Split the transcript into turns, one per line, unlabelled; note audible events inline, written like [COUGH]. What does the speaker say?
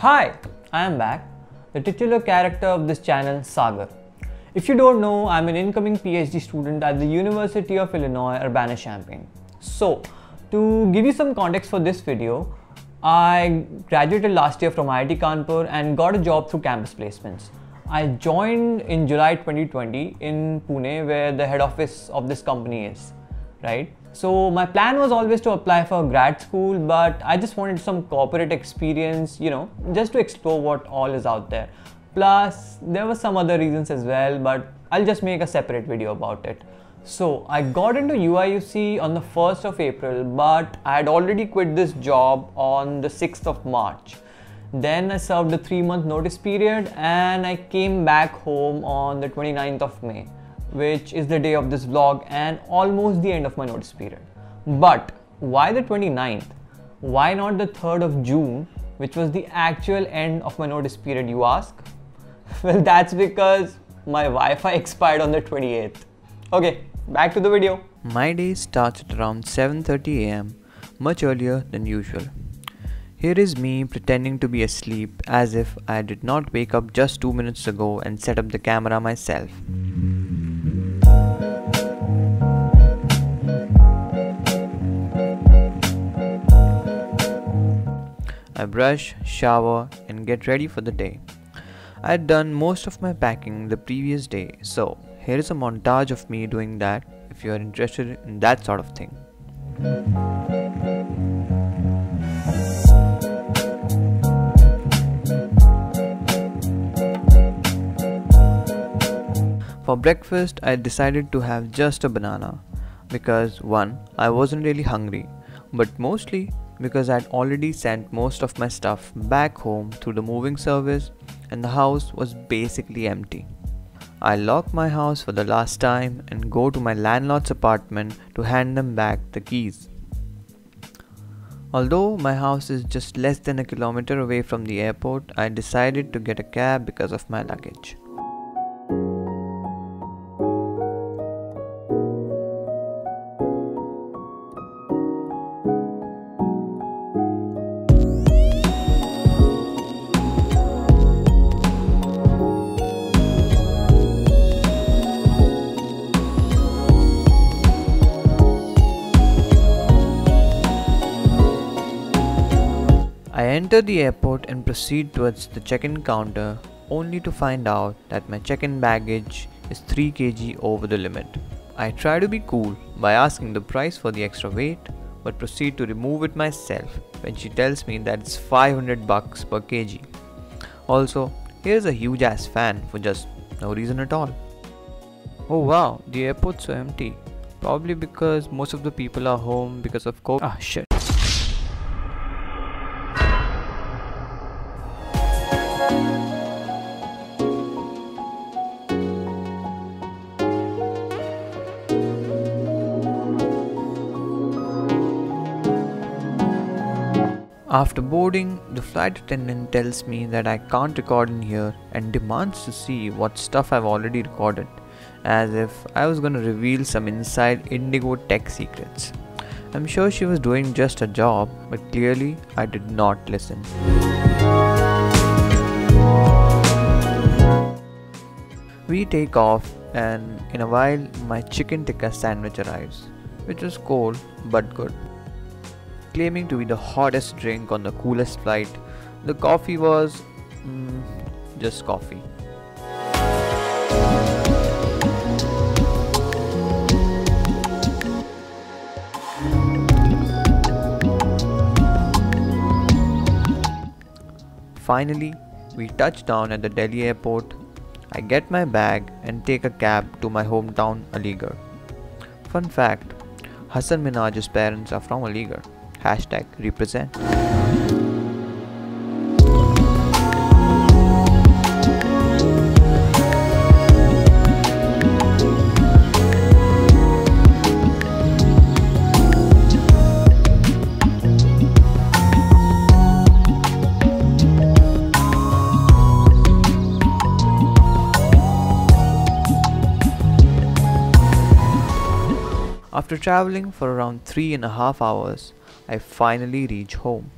Hi, I am back, the titular character of this channel, Sagar. If you don't know, I'm an incoming PhD student at the University of Illinois Urbana-Champaign. So, to give you some context for this video, I graduated last year from IIT Kanpur and got a job through campus placements. I joined in July 2020 in Pune where the head office of this company is, right? So my plan was always to apply for grad school, but I just wanted some corporate experience, you know, just to explore what all is out there. Plus, there were some other reasons as well, but I'll just make a separate video about it. So I got into UIUC on the 1st of April, but I had already quit this job on the 6th of March. Then I served a three month notice period and I came back home on the 29th of May which is the day of this vlog and almost the end of my notice period. But why the 29th? Why not the 3rd of June, which was the actual end of my notice period, you ask? [LAUGHS] Well, that's because my Wi Fi [LAUGHS] expired on the 28th. Okay, back to the video.
My day starts at around 7:30 am, much earlier than usual. Here is me pretending to be asleep as if I did not wake up just 2 minutes ago and set up the camera myself. I brush, shower, and get ready for the day. I had done most of my packing the previous day, so here is a montage of me doing that if you are interested in that sort of thing. For breakfast, I decided to have just a banana because 1. I wasn't really hungry, but mostly because I'd already sent most of my stuff back home through the moving service and the house was basically empty. I lock my house for the last time and go to my landlord's apartment to hand them back the keys. Although my house is just less than a kilometer away from the airport, I decided to get a cab because of my luggage. I enter the airport and proceed towards the check-in counter only to find out that my check-in baggage is 3 kg over the limit. I try to be cool by asking the price for the extra weight but proceed to remove it myself when she tells me that it's 500 bucks per kg. Also, here's a huge ass fan for just no reason at all. Oh wow, the airport's so empty. Probably because most of the people are home because of COVID. Ah shit. After boarding, the flight attendant tells me that I can't record in here and demands to see what stuff I've already recorded, as if I was gonna reveal some inside Indigo tech secrets. I'm sure she was doing just a job, but clearly I did not listen. We take off, and in a while, my chicken tikka sandwich arrives, which was cold but good claiming to be the hottest drink on the coolest flight. The coffee was mm, just coffee. Finally, we touch down at the Delhi airport. I get my bag and take a cab to my hometown, Aligarh. Fun fact Hasan Minhaj's parents are from Aligarh. Hashtag represent. After traveling for around three and a half hours, I finally reach home.